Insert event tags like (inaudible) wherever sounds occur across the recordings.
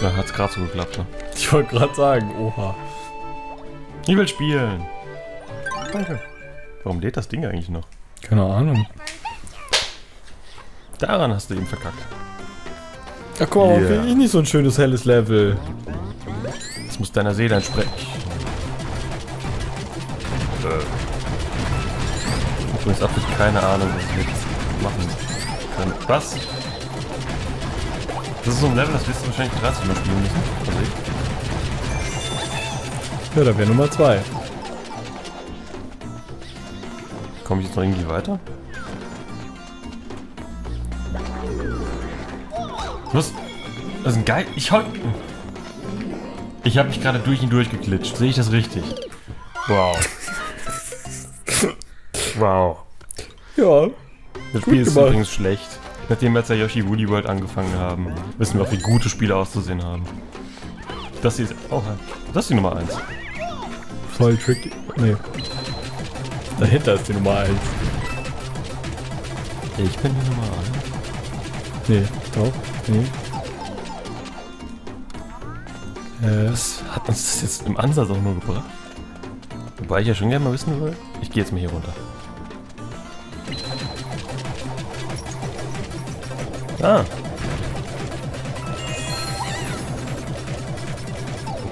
Da hat's gerade so geklappt. Ne? Ich wollte gerade sagen, oha. Ich will spielen. Danke. Warum lädt das Ding eigentlich noch? Keine Ahnung. Daran hast du ihn verkackt. Ach guck mal, Yeah. ich nicht so ein schönes helles Level? Das muss deiner Seele entsprechen. Äh. Übrigens absolut keine Ahnung, was ich jetzt machen kann. Was? Das ist so ein Level, das wirst du wahrscheinlich 30 Mal spielen müssen. Also ich. Ja, da wäre Nummer zwei. Komme ich jetzt noch irgendwie weiter? Was? Das ist ein geil. Ich hau. Ich habe mich gerade durch ihn durchgeklitscht. Sehe ich das richtig? Wow. wow. Ja. Das Spiel ist gemacht. übrigens schlecht. Nachdem wir jetzt der Yoshi Woolly World angefangen haben, wissen wir auch, wie gute Spiele auszusehen haben. Das hier ist. Oh, das ist die Nummer 1. Voll tricky. Nee. Dahinter ist die Nummer 1. Ich bin die Nummer 1. Nee, doch. Nee. Äh, Was hat uns das jetzt im Ansatz auch nur gebracht? Wobei ich ja schon gerne mal wissen will. Ich gehe jetzt mal hier runter. Ah.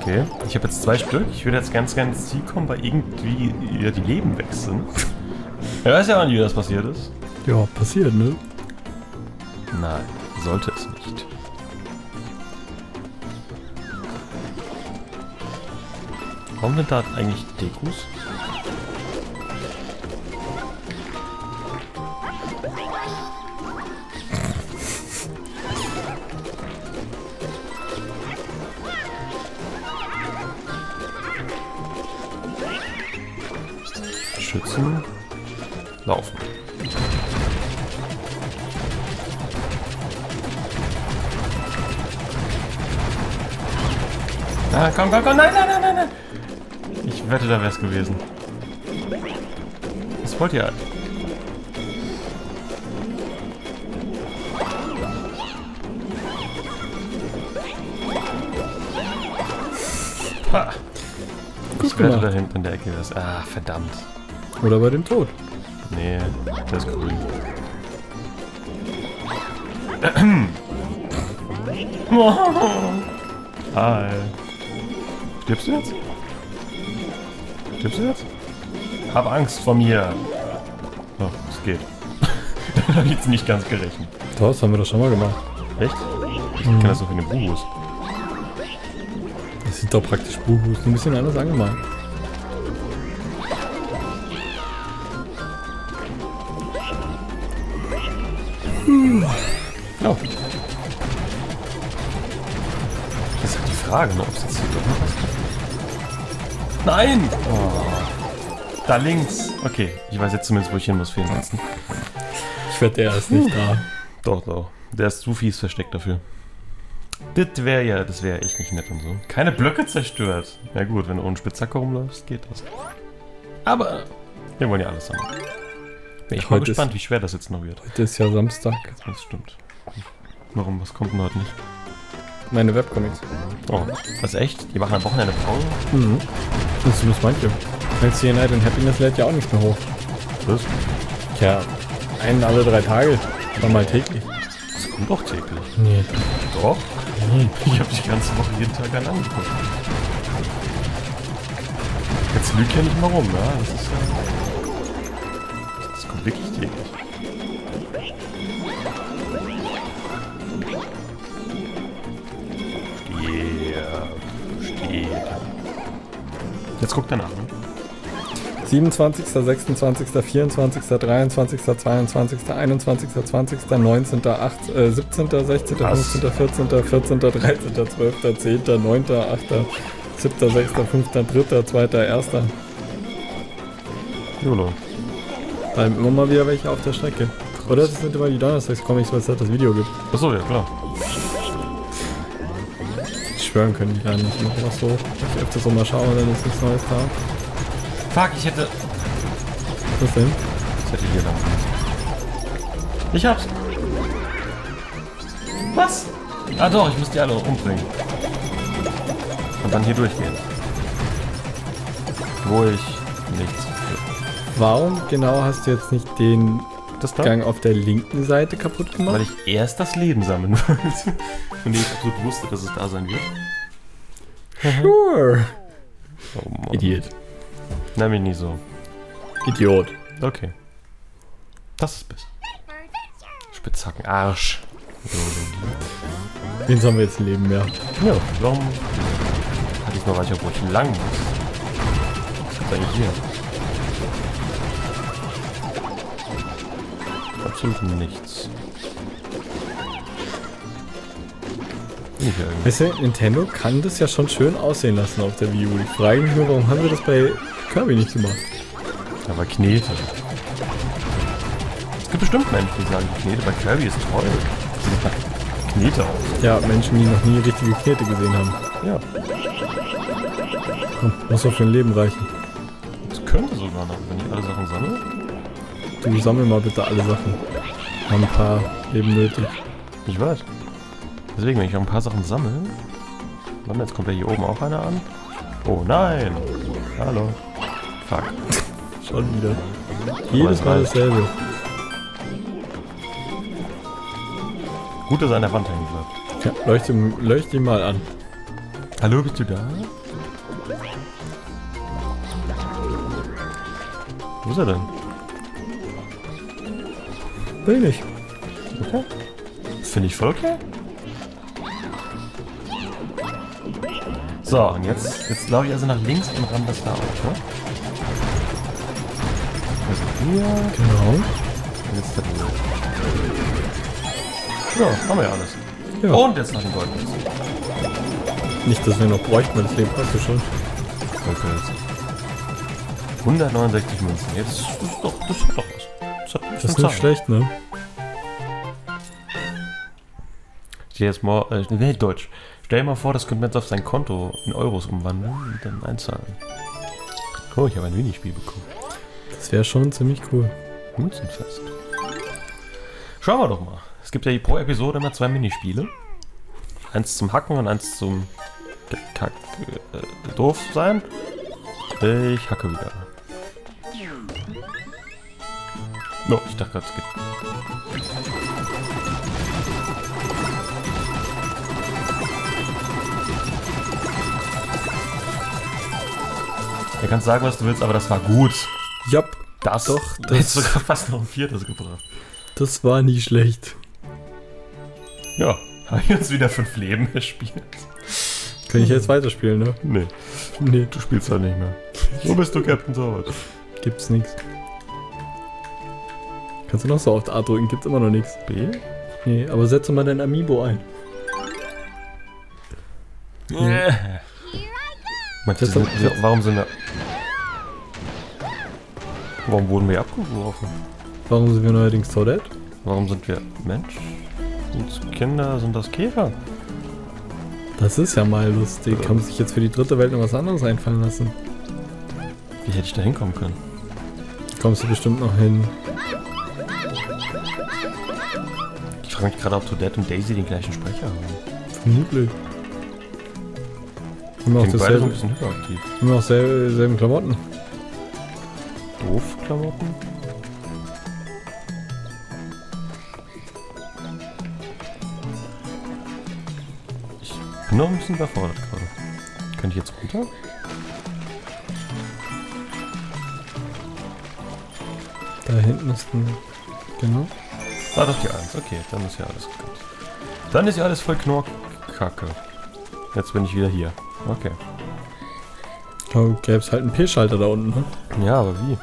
Okay, ich habe jetzt zwei Stück. Ich würde jetzt ganz gerne ins Ziel kommen, weil irgendwie wieder die Leben wechseln. Er weiß ja auch nicht, wie das passiert ist. ja, passiert, ne? Nein, sollte es nicht. Warum sind da eigentlich Dekus? Schützen. Laufen. Ah, komm, komm, komm, nein, nein, nein, nein, nein. Ich wette, da wäre es gewesen. Was wollt ihr? Ha. Gut Ich wette, da hinten in der Ecke wäre es. Ah, verdammt. Oder bei dem Tod. Nee, der ist grün. Hi. Stirbst du jetzt? Stirbst du jetzt? Hab Angst vor mir. Oh, es geht. (laughs) da hab ich jetzt nicht ganz gerechnet. Das haben wir doch schon mal gemacht. Echt? Ich kenne das doch in den Buhus. Das sind doch praktisch Buhus, nur ein bisschen anders angemalt. Frage, ne, ob es jetzt hier was gibt. Nein! Oh. Da links. Okay, ich weiß jetzt zumindest, wo ich hin muss für den letzten. Ich wette, er ist nicht da. Doch, doch. Der ist zu fies versteckt dafür. Das wäre ja, das wäre echt nicht nett und so. Keine Blöcke zerstört. Ja gut, wenn du ohne Spitzhacke rumläufst, geht das. Aber wir wollen ja alles haben. Bin ich mal Heute ist- gespannt, wie schwer das jetzt noch wird. Heute ist ja Samstag. Das stimmt. Warum? Was kommt denn heute nicht? Meine Webcomics. Oh, was echt? Die machen am Wochenende Pause? Mhm. Das ist manche. LCA Night und Happiness lädt ja auch nicht mehr hoch. Was? Tja, einen alle drei Tage. Dann mal täglich. Das kommt doch täglich. Nee. Doch? Ich habe die ganze Woche jeden Tag an angeguckt. Jetzt lügt ja nicht mal rum, ja? Das ist ja... Das kommt wirklich täglich. Jetzt guckt danach, ne? 27., 26., 24., 23., 22., 21., 20., 19., 8., äh, 17., 16., Was? 15., 14., 14., 13., 12., 10., 9., 8., 7., 6., 5., 3., 2., 1. YOLO. Bleiben immer mal wieder welche auf der Strecke. Oder das sind immer die Donnerstags-Comics, weil es halt das Video gibt. Achso, ja klar. Schwören können die gar nicht. Ich mach was so. Ich öfter so mal schauen, dann ist nichts Neues da. Fuck, ich hätte... Was denn? Das hätte ich hier lang. Ich hab's. Was? Ah doch, ich muss die alle umbringen. Und dann hier durchgehen. Wo ich nichts. Warum genau hast du jetzt nicht den? Gang auf der linken Seite kaputt Weil gemacht? ich erst das Leben sammeln (laughs) wollte. Und ich absolut wusste, dass es da sein wird. Sure. Oh Mann. Idiot. Nenn mich nicht so. Idiot. Okay. Das ist besser. Spitzhacken, Arsch. Wen sollen wir jetzt leben mehr? Ja, warum hatte ich mal weiter, wo ich lang muss? Was ist eigentlich hier? Absolut nichts. Nicht irgendwie. Weißt du, Nintendo kann das ja schon schön aussehen lassen auf der Wii U. Ich frage mich nur, warum haben wir das bei Kirby nicht gemacht? Aber Knete. Es gibt bestimmt Menschen, die sagen, Knete bei Kirby ist toll. (laughs) Knete aus. Ja, Menschen, die noch nie richtige Knete gesehen haben. Ja, Komm, muss doch für ein Leben reichen. das könnte sogar noch, wenn ich alle Sachen sammle. Du sammel mal bitte alle Sachen. Haben ein paar Leben nötig. Ich weiß. Deswegen, wenn ich auch ein paar Sachen sammle. Warte, jetzt kommt ja hier oben auch einer an. Oh nein! Hallo. Fuck. (laughs) Schon wieder. Jedes es Mal dasselbe. Gut, dass er an der Wand hängen bleibt. Ja, leuchte, leuchte ihn mal an. Hallo, bist du da? Wo ist er denn? Will nicht. Okay. Finde ich voll okay. So, und jetzt, jetzt laufe ich also nach links und ramm das da auf, ne? Also hier, Genau. und jetzt da durch. Ja, haben wir ja alles. Ja. Und jetzt nach dem Gold. Nicht, dass wir noch bräuchten, weil das Leben du schon. Goldpilz. 169 Münzen. Jetzt das ist doch, das hat doch was. Das Das ist nicht schlecht, ne? Stell jetzt mal, äh, nee, Deutsch. Stell dir mal vor, das könnte man jetzt auf sein Konto in Euros umwandeln und dann einzahlen. Oh, ich habe ein Minispiel bekommen. Das wäre schon ziemlich cool. Münzenfest. Schauen wir doch mal. Es gibt ja pro Episode immer zwei Minispiele. Eins zum Hacken und eins zum Kack, äh, doof sein. Ich hacke wieder. No, ich dachte gerade, es geht. Du kannst sagen, was du willst, aber das war gut. Jupp, Das Doch, das (laughs) das- hätte sogar fast noch ein viertes gebracht. das war nie schlecht. Ja, habe ich uns wieder fünf Leben gespielt. Kann ich jetzt weiterspielen, ne? Nee, Nee, du spielst halt nicht mehr. Wo bist du, Captain Sorbert? gibt's nix. Kannst du noch so auf A drücken, gibt's immer noch nichts. B? Nee, aber setze mal dein Amiibo ein. Hat- wir- warum sind wir... Warum wurden wir abgeworfen? Warum sind wir neuerdings Toadette? Warum sind wir Mensch? Und Kinder sind das Käfer? Das ist ja mal lustig. Haben sich jetzt für die dritte Welt noch was anderes einfallen lassen. Wie hätte ich da hinkommen können? Kommst du bestimmt noch hin. Ich frage mich gerade, ob Toadette und Daisy den gleichen Sprecher haben. Vermutlich. Immer auch dasselbe, immer auch selbe, selben Klamotten. Klamotten? Ich bin noch ein bisschen überfordert gerade. Könnte ich jetzt runter? Da hinten ist ein. Genau. Ah, doch die Eins. Okay, dann ist ja alles gut. Dann ist ja alles voll Knorrkacke. Jetzt bin ich wieder hier. Okay. Da gäbe es halt einen P-Schalter da unten, ne? Ja, aber wie?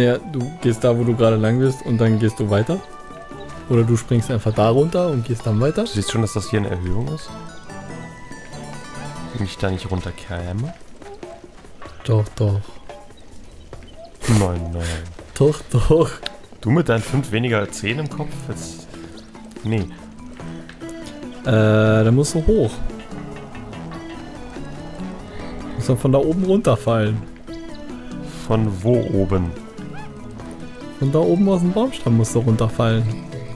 Ja, du gehst da, wo du gerade lang bist und dann gehst du weiter. Oder du springst einfach da runter und gehst dann weiter. Du siehst schon, dass das hier eine Erhöhung ist? Wenn ich da nicht runterkäme? Doch, doch. Nein, nein. Doch, doch. Du mit deinen fünf weniger als zehn im Kopf? Jetzt. Nee. Äh, da musst du hoch. Muss dann von da oben runterfallen. Von wo oben? Von da oben aus dem Baumstamm musst du runterfallen.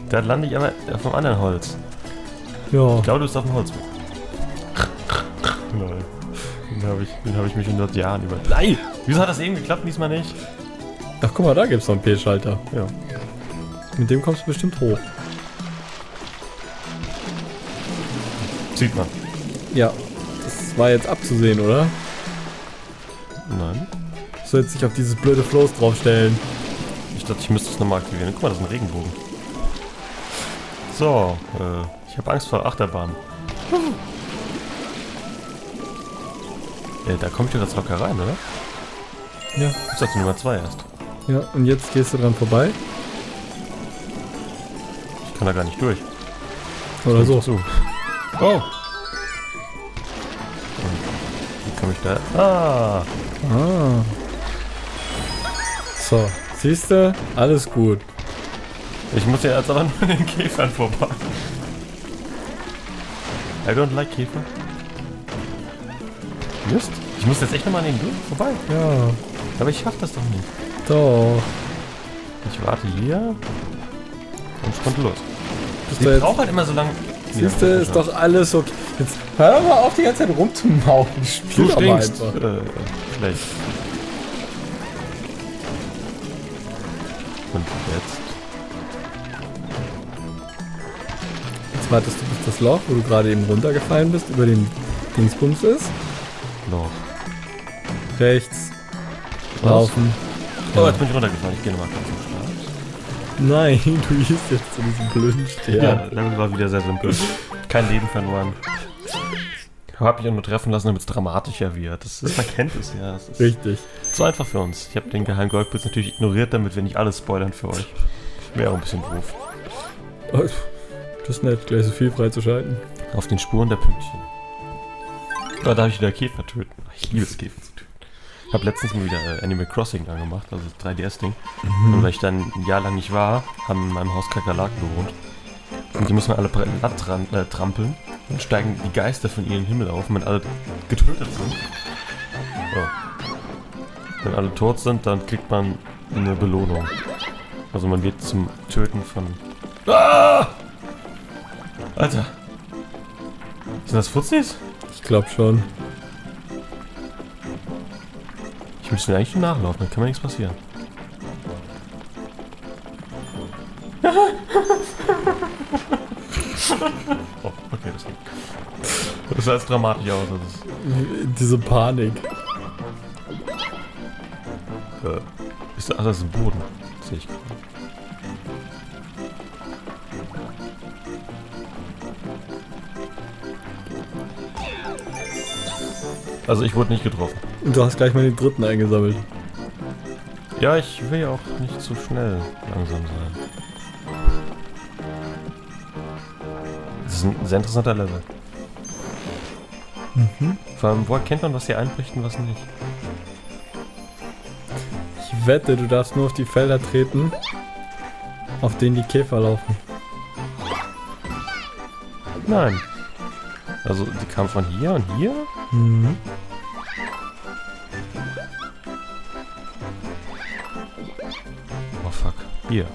Da lande ich aber auf dem anderen Holz. Ja. Ich glaube, du bist auf dem Holzweg. Nein. Den habe ich, den hab ich mich in 100 Jahren über... Nein! Wieso hat das eben geklappt, diesmal nicht? Ach, guck mal, da gibt's noch einen P-Schalter. Ja. Mit dem kommst du bestimmt hoch. Sieht man. Ja. Das war jetzt abzusehen, oder? Nein. Du sollst dich auf dieses blöde Floß draufstellen. Ich dachte, ich müsste es nochmal aktivieren. Guck mal, das ist ein Regenbogen. So, äh, ich habe Angst vor Achterbahn. Äh, da komme ich doch jetzt locker rein, oder? Ja. Ich sagte Nummer 2 erst. Ja, und jetzt gehst du dran vorbei. Ich kann da gar nicht durch. Oder so. Zu. Oh! Wie komme ich da? Ah! Ah. So, siehst du? Alles gut. Ich muss ja jetzt aber (laughs) nur den Käfern vorbei. I don't like Käfer. Mist. Ich muss jetzt echt nochmal an den durch vorbei. Ja, Aber ich schaff das doch nicht. doch. Ich warte hier. Und sprint los. Bist Ich brauche halt immer so lange. siehst du, ist doch alles okay. Jetzt hör mal auf, die ganze Zeit rumzumauchen. Spiel Du stinkst. Äh, schlecht. Wartest du, bis das Loch, wo du gerade eben runtergefallen bist, über den Dingsbums ist. Noch. Rechts. Was? Laufen. Oh, jetzt bin ich runtergefallen. Ich gehe nochmal kurz zum Start. Nein, (laughs) du gehst jetzt zu diesem blöden Stern. Ja, Level war wieder sehr simpel. Kein Leben verloren. Ich habe mich nur treffen lassen, damit es dramatischer wird. Das ist, man kennt es ja. Das ist Richtig. so einfach für uns. Ich habe den geheimen Goldblitz natürlich ignoriert, damit wir nicht alles spoilern für euch. Wäre auch ein bisschen doof. Das ist nett, gleich so viel freizuschalten. Auf den Spuren der Pünktchen. Da darf ich wieder Käfer töten. Ich liebe es, Käfer zu töten. Ich habe letztens mal wieder äh, Animal Crossing angemacht, also das 3DS-Ding. Und weil ich dann ein Jahr lang nicht war, haben in meinem Haus Kakerlaken gewohnt. Und die muss man alle platt tran- äh, trampeln. Dann steigen die Geister von ihnen in den Himmel auf, und wenn alle getötet sind. Oh. Wenn alle tot sind, dann kriegt man eine Belohnung. Also man wird zum Töten von... Ah! Alter. Sind das Fuzis? Ich glaube schon. Ich müsste mir eigentlich nur nachlaufen, dann kann mir nichts passieren. (laughs) oh, okay, das geht. Das sah jetzt dramatisch aus. Das ist, Diese Panik. äh, ist, ach, das ist ein Boden. Das sehe ich gerade. Also ich wurde nicht getroffen. Und du hast gleich mal den dritten eingesammelt. Ja, ich will ja auch nicht zu schnell langsam sein. Das ist ein sehr interessanter Level. Mhm. Vor allem, woher kennt man, was hier einbricht und was nicht? Ich wette, du darfst nur auf die Felder treten, auf denen die Käfer laufen. Nein. Also, die kamen von hier und hier? Mhm. Fuck. Hier.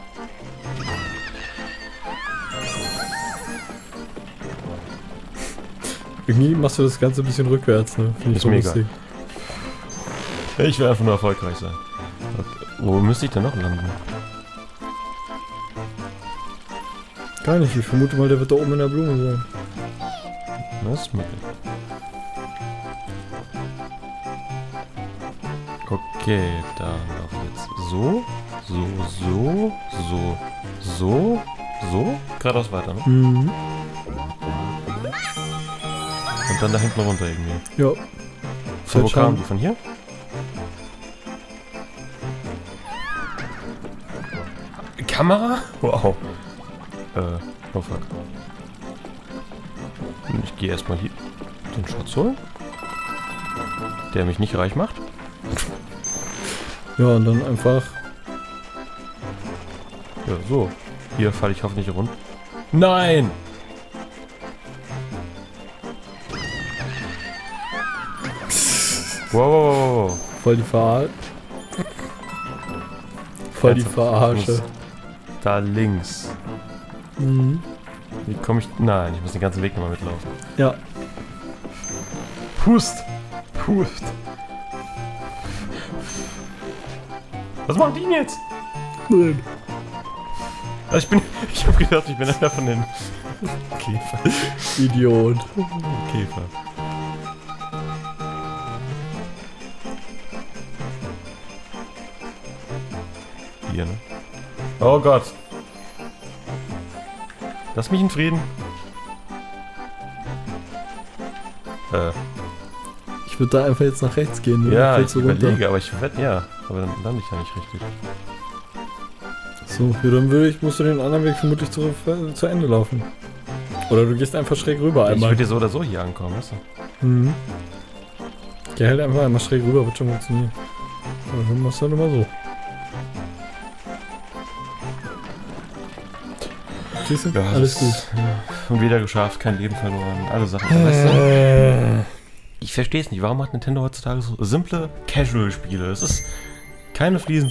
Irgendwie machst du das Ganze ein bisschen rückwärts, ne? Finde ich so mir lustig. Ich will einfach nur erfolgreich sein. Wo müsste ich denn noch landen? Gar nicht, ich vermute mal, der wird da oben in der Blume sein. Das ist möglich. Okay, dann auch jetzt so, so, so, so, so, so. Geradeaus weiter, ne? Mhm. Und dann da hinten runter irgendwie. Ja. Von wo kamen die? Von hier? Kamera? Wow. Äh, oh fuck. Ich gehe erstmal hier den Schatz holen. Der mich nicht reich macht. Ja, und dann einfach. Ja, so. Hier falle ich hoffentlich runter. Nein! Wow. Voll die Verarsche. Voll die? Verarsche. Da links. Mhm. Wie komme ich... Nein, ich muss den ganzen Weg nochmal mitlaufen. Ja. Pust! Pust! Was macht die denn jetzt? Nein. Also ich bin... (laughs) Ich habe gedacht, ich bin einer von den... Käfer. Idiot. Käfer. Hier, ne? Oh Gott. Lass mich in Frieden. Äh, Ich würde da einfach jetzt nach rechts gehen. ne? Ja, ich du runter. überlege, aber ich wette, ja. Aber dann lande ich ja nicht richtig. So, ja, dann würde ich, musst du den anderen Weg vermutlich zu, zu Ende laufen. Oder du gehst einfach schräg rüber Ich einmal. würde so oder so hier ankommen, weißt du? Mhm. Geh halt einfach einmal schräg rüber, wird schon funktionieren. Oder dann machst du halt immer so. Siehst du? Ja, Alles gut. Und wieder geschafft, kein Leben verloren, alle Sachen. Weißt du? Äh, Ich verstehe es nicht. Warum macht Nintendo heutzutage so simple Casual-Spiele? Es ist keine Fliesen.